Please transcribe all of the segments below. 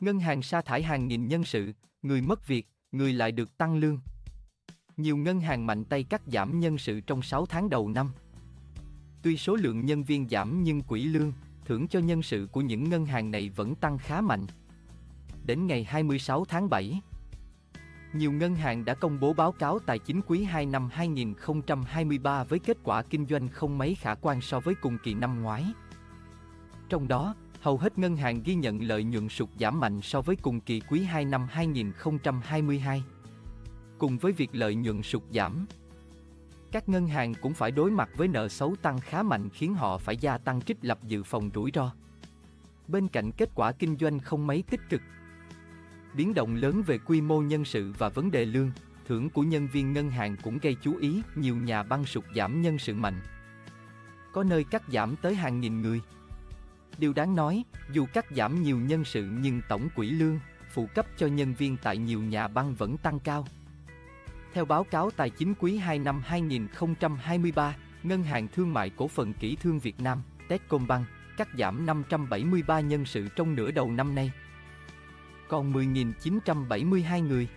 ngân hàng sa thải hàng nghìn nhân sự, người mất việc, người lại được tăng lương. Nhiều ngân hàng mạnh tay cắt giảm nhân sự trong 6 tháng đầu năm. Tuy số lượng nhân viên giảm nhưng quỹ lương, thưởng cho nhân sự của những ngân hàng này vẫn tăng khá mạnh. Đến ngày 26 tháng 7, nhiều ngân hàng đã công bố báo cáo tài chính quý 2 năm 2023 với kết quả kinh doanh không mấy khả quan so với cùng kỳ năm ngoái. Trong đó, hầu hết ngân hàng ghi nhận lợi nhuận sụt giảm mạnh so với cùng kỳ quý 2 năm 2022. Cùng với việc lợi nhuận sụt giảm, các ngân hàng cũng phải đối mặt với nợ xấu tăng khá mạnh khiến họ phải gia tăng trích lập dự phòng rủi ro. Bên cạnh kết quả kinh doanh không mấy tích cực, biến động lớn về quy mô nhân sự và vấn đề lương, thưởng của nhân viên ngân hàng cũng gây chú ý, nhiều nhà băng sụt giảm nhân sự mạnh. Có nơi cắt giảm tới hàng nghìn người. Điều đáng nói, dù cắt giảm nhiều nhân sự nhưng tổng quỹ lương, phụ cấp cho nhân viên tại nhiều nhà băng vẫn tăng cao. Theo báo cáo tài chính quý 2 năm 2023, Ngân hàng Thương mại Cổ phần Kỹ thương Việt Nam, Techcombank, cắt giảm 573 nhân sự trong nửa đầu năm nay. Còn 10.972 người.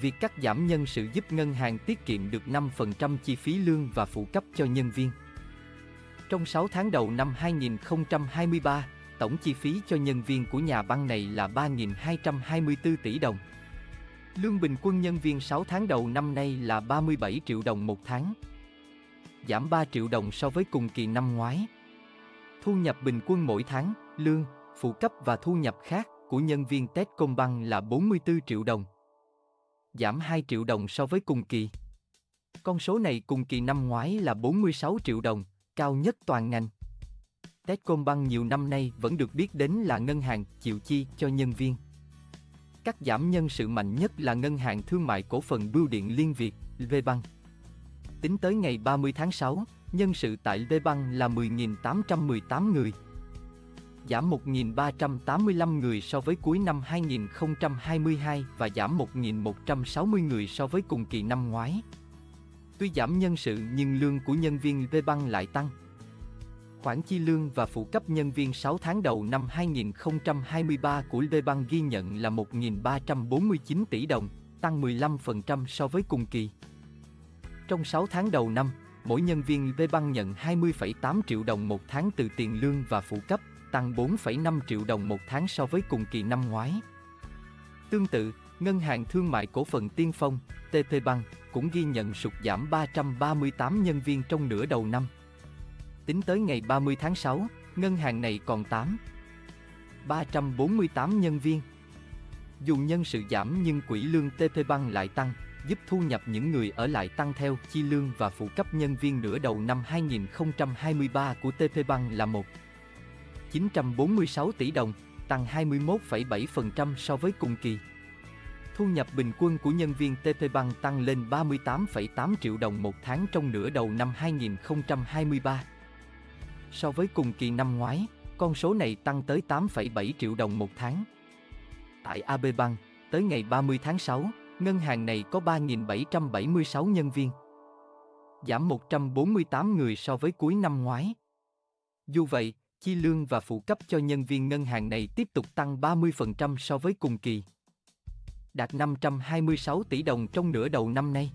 Việc cắt giảm nhân sự giúp ngân hàng tiết kiệm được 5% chi phí lương và phụ cấp cho nhân viên. Trong 6 tháng đầu năm 2023, tổng chi phí cho nhân viên của nhà băng này là 3.224 tỷ đồng. Lương bình quân nhân viên 6 tháng đầu năm nay là 37 triệu đồng một tháng. Giảm 3 triệu đồng so với cùng kỳ năm ngoái. Thu nhập bình quân mỗi tháng, lương, phụ cấp và thu nhập khác của nhân viên Techcombank là 44 triệu đồng. Giảm 2 triệu đồng so với cùng kỳ. Con số này cùng kỳ năm ngoái là 46 triệu đồng, cao nhất toàn ngành. Techcombank nhiều năm nay vẫn được biết đến là ngân hàng chịu chi cho nhân viên. Cắt giảm nhân sự mạnh nhất là ngân hàng thương mại cổ phần bưu điện Liên Việt, Vbank. Tính tới ngày 30 tháng 6, nhân sự tại Vbank là 10.818 người. Giảm 1.385 người so với cuối năm 2022 và giảm 1.160 người so với cùng kỳ năm ngoái. Tuy giảm nhân sự nhưng lương của nhân viên Vbank lại tăng. Khoản chi lương và phụ cấp nhân viên 6 tháng đầu năm 2023 của Vbank ghi nhận là 1.349 tỷ đồng, tăng 15% so với cùng kỳ. Trong 6 tháng đầu năm, mỗi nhân viên Vbank nhận 20,8 triệu đồng một tháng từ tiền lương và phụ cấp, tăng 4,5 triệu đồng một tháng so với cùng kỳ năm ngoái. Tương tự, Ngân hàng Thương mại Cổ phần Tiên Phong, TP Bank, cũng ghi nhận sụt giảm 338 nhân viên trong nửa đầu năm. Tính tới ngày 30 tháng 6, ngân hàng này còn 8 348 nhân viên. Dù nhân sự giảm nhưng quỹ lương TP Bank lại tăng, giúp thu nhập những người ở lại tăng theo chi lương và phụ cấp nhân viên nửa đầu năm 2023 của TP Bank là 1 946 tỷ đồng, tăng 21,7% so với cùng kỳ. Thu nhập bình quân của nhân viên TP Bank tăng lên 38,8 triệu đồng một tháng trong nửa đầu năm 2023. So với cùng kỳ năm ngoái, con số này tăng tới 8,7 triệu đồng một tháng. Tại AB Bank, tới ngày 30 tháng 6, ngân hàng này có 3.776 nhân viên. Giảm 148 người so với cuối năm ngoái. Dù vậy, chi lương và phụ cấp cho nhân viên ngân hàng này tiếp tục tăng 30% so với cùng kỳ. Đạt 526 tỷ đồng trong nửa đầu năm nay.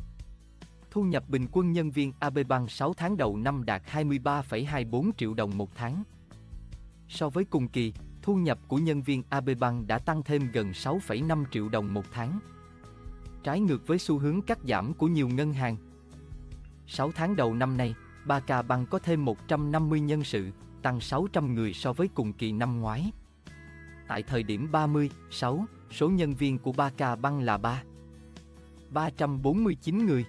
Thu nhập bình quân nhân viên AB Bank 6 tháng đầu năm đạt 23,24 triệu đồng một tháng. So với cùng kỳ, thu nhập của nhân viên AB Bank đã tăng thêm gần 6,5 triệu đồng một tháng. Trái ngược với xu hướng cắt giảm của nhiều ngân hàng. 6 tháng đầu năm nay, Baka Bank có thêm 150 nhân sự, tăng 600 người so với cùng kỳ năm ngoái. Tại thời điểm 30, 6, số nhân viên của 3K băng là 3. 349 người.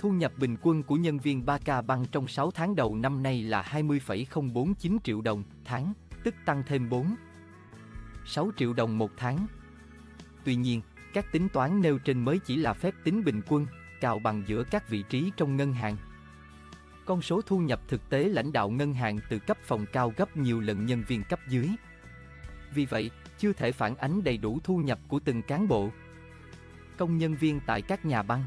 Thu nhập bình quân của nhân viên 3K băng trong 6 tháng đầu năm nay là 20,049 triệu đồng tháng, tức tăng thêm 4. 6 triệu đồng một tháng. Tuy nhiên, các tính toán nêu trên mới chỉ là phép tính bình quân, cào bằng giữa các vị trí trong ngân hàng. Con số thu nhập thực tế lãnh đạo ngân hàng từ cấp phòng cao gấp nhiều lần nhân viên cấp dưới. Vì vậy, chưa thể phản ánh đầy đủ thu nhập của từng cán bộ. Công nhân viên tại các nhà băng